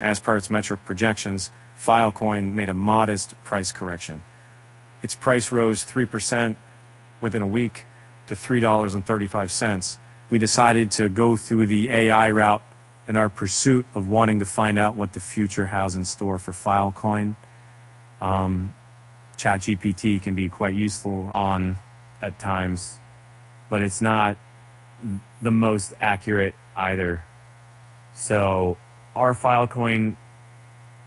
As per its metric projections, Filecoin made a modest price correction. Its price rose 3% within a week to $3.35. We decided to go through the AI route in our pursuit of wanting to find out what the future has in store for Filecoin. Um, ChatGPT can be quite useful on at times, but it's not the most accurate either. So our Filecoin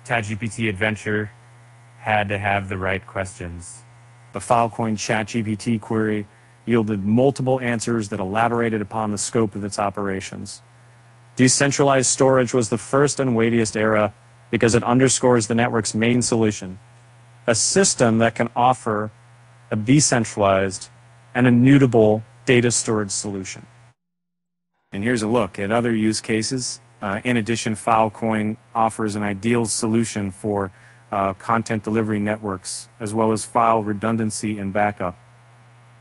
ChatGPT adventure had to have the right questions. The Filecoin ChatGPT query yielded multiple answers that elaborated upon the scope of its operations. Decentralized storage was the first and weightiest era because it underscores the network's main solution, a system that can offer a decentralized and immutable data storage solution. And here's a look at other use cases. Uh, in addition, Filecoin offers an ideal solution for uh, content delivery networks, as well as file redundancy and backup.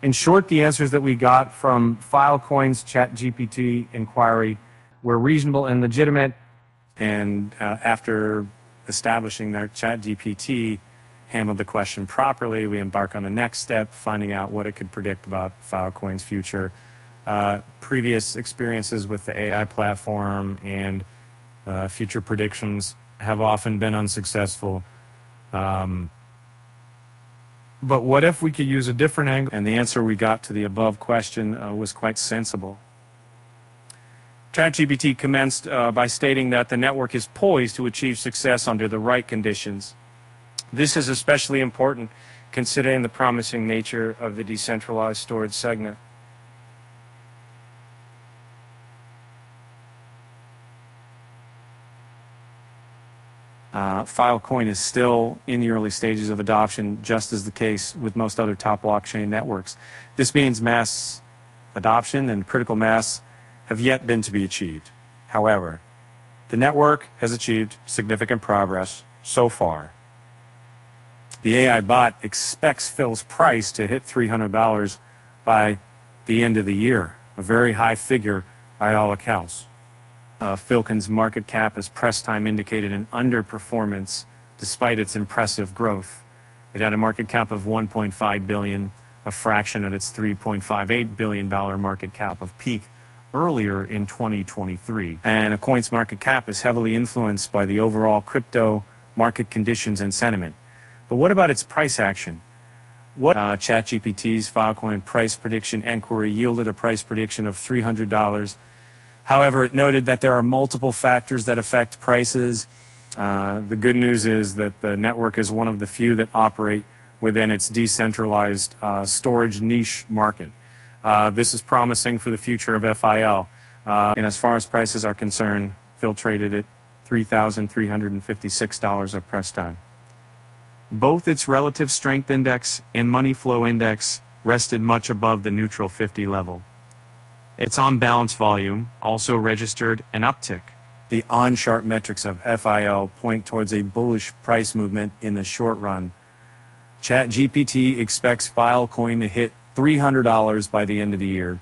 In short, the answers that we got from Filecoin's ChatGPT inquiry were reasonable and legitimate. And uh, after establishing that ChatGPT handled the question properly, we embark on the next step, finding out what it could predict about Filecoin's future. Uh, previous experiences with the AI platform and uh, future predictions have often been unsuccessful. Um, but what if we could use a different angle? And the answer we got to the above question uh, was quite sensible. ChatGPT commenced uh, by stating that the network is poised to achieve success under the right conditions. This is especially important considering the promising nature of the decentralized storage segment. Uh, Filecoin is still in the early stages of adoption, just as the case with most other top blockchain networks. This means mass adoption and critical mass have yet been to be achieved. However, the network has achieved significant progress so far. The AI bot expects FIL's price to hit $300 by the end of the year, a very high figure by all accounts. Uh, Filecoin's market cap, as press time indicated, an underperformance despite its impressive growth. It had a market cap of 1.5 billion, a fraction of its 3.58 billion dollar market cap of peak earlier in 2023. And a coin's market cap is heavily influenced by the overall crypto market conditions and sentiment. But what about its price action? What uh, ChatGPT's Filecoin price prediction inquiry yielded a price prediction of $300 However, it noted that there are multiple factors that affect prices. Uh, the good news is that the network is one of the few that operate within its decentralized uh, storage niche market. Uh, this is promising for the future of FIL. Uh, and as far as prices are concerned, FIL traded at $3,356 at press time. Both its relative strength index and money flow index rested much above the neutral 50 level. Its on-balance volume also registered an uptick. The on-chart metrics of FIL point towards a bullish price movement in the short run. ChatGPT expects Filecoin to hit $300 by the end of the year.